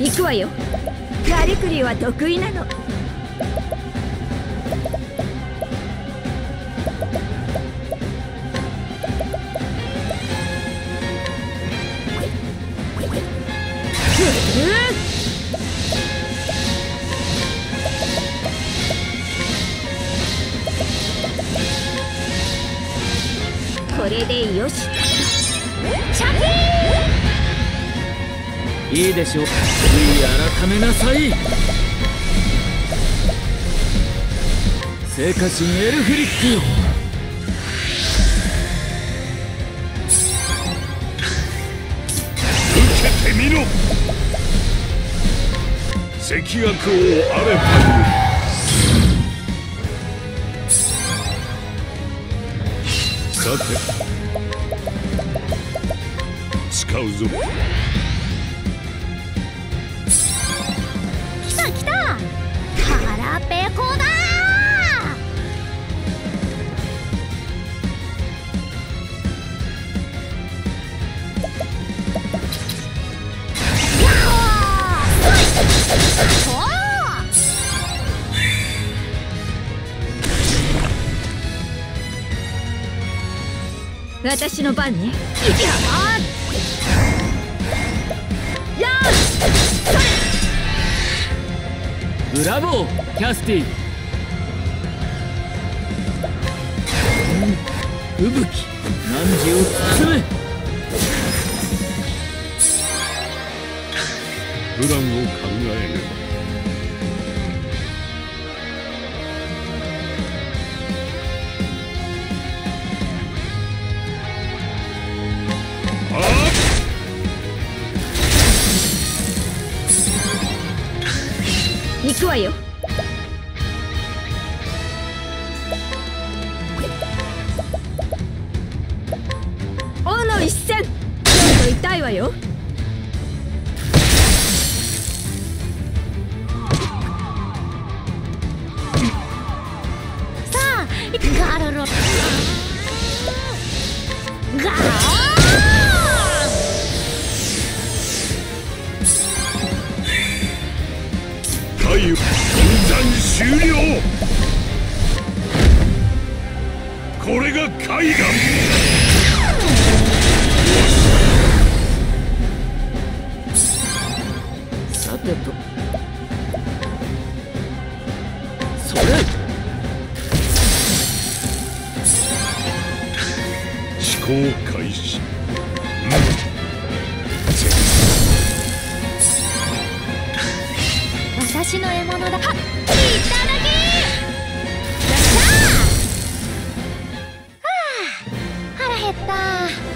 行くわよ。やりくりは得意なの。これでよし。シャキいいでしょう。悔い改めなさい。聖火神エルフリック。よ受けてみろ。赤悪王アレパンさて。誓うぞ。腹ペコだ私の番ね。いやブラボーキャスティうん吹雪汝を包めプランをわよ。王の一戦ちょっと痛いわよ。さあガルロガ太陽分断終了。これが海岸。さてと。それ思考開始私の獲物だ。はっ。いただきやったはあ腹減った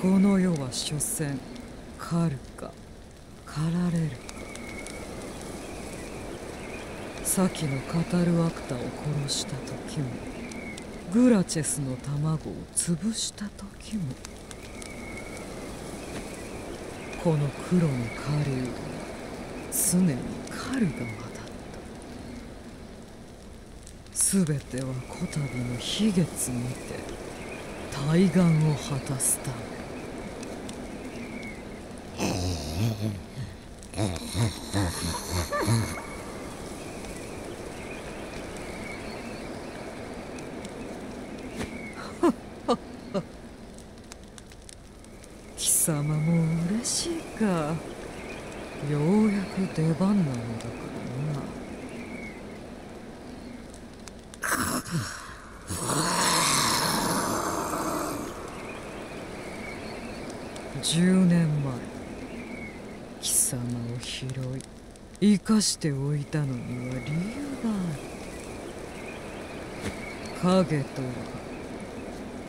この世は所詮狩るか狩られる。か先のカタルアクタを殺した時もグラチェスの卵を潰した時もこの黒の狩人は常に狩る側だった。全てはこたびの悲月にて対岸を果たすため。貴様も嬉しいか。ようやく出番なのだからな。10年前。様を拾い生かしておいたのには理由がある影とは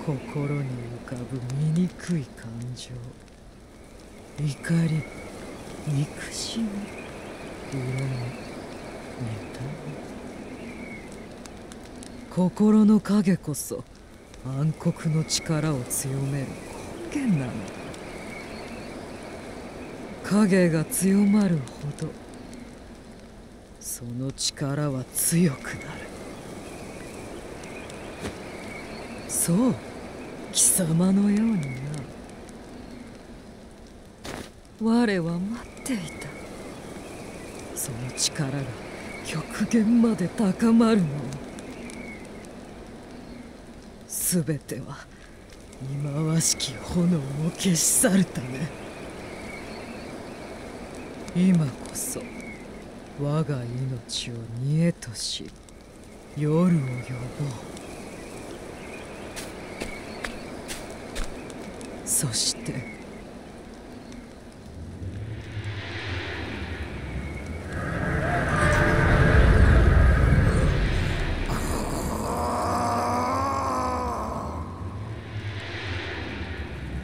心に浮かぶ醜い感情怒り憎しみ。恨み。妬み。心の影こそ暗黒の力を強める根源なのだ影が強まるほどその力は強くなる。そう貴様のようにな。我は待っていた。その力が極限まで高まるの。全ては忌まわしき炎を消し去るため。今こそ我が命を煮えとし夜を呼ぼう。そして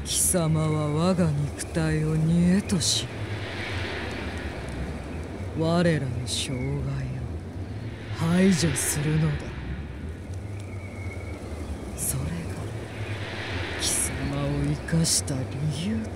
貴様は我が肉体を煮えとし我らの障害を排除するのだ。それが貴様を生かした理由だ。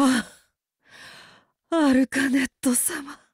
ああアルカネット様。